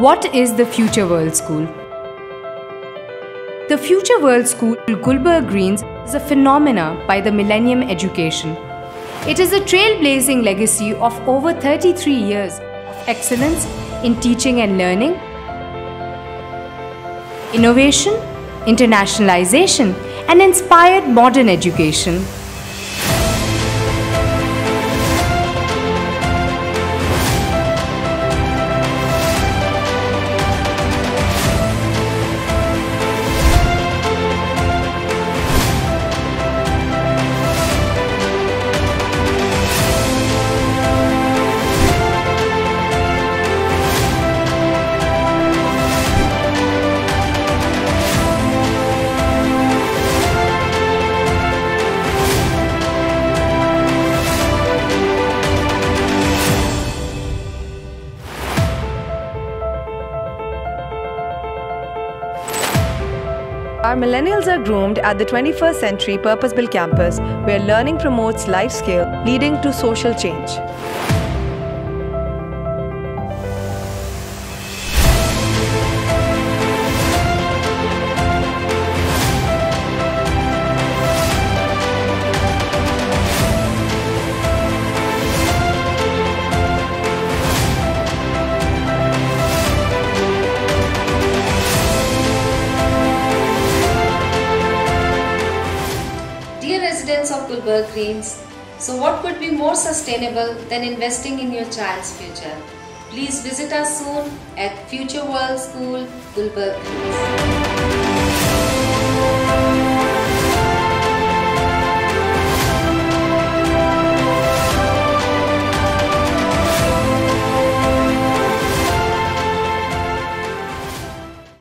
What is the Future World School? The Future World School, Gulberg Greens, is a phenomena by the Millennium Education. It is a trailblazing legacy of over 33 years of excellence in teaching and learning, innovation, internationalization, and inspired modern education. Our millennials are groomed at the 21st century purpose built campus where learning promotes life skill leading to social change. Of Gulberg Greens, so what could be more sustainable than investing in your child's future? Please visit us soon at Future World School, Gulberg Greens.